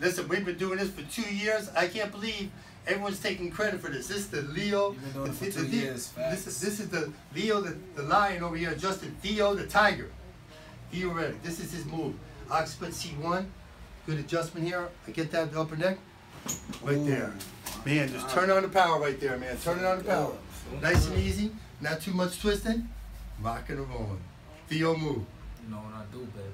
Listen, we've been doing this for two years. I can't believe everyone's taking credit for this. This is the Leo. You've been doing it for two the- years, This is this is the Leo, the, the lion over here, Justin Theo, the tiger. Theo Riddick. This is his move. Oxford C1. Good adjustment here. I get that upper neck. Right there. Man, just turn on the power right there, man. Turn it on the power. Nice and easy. Not too much twisting. Rocking and rolling. Theo move. You know what I do, baby.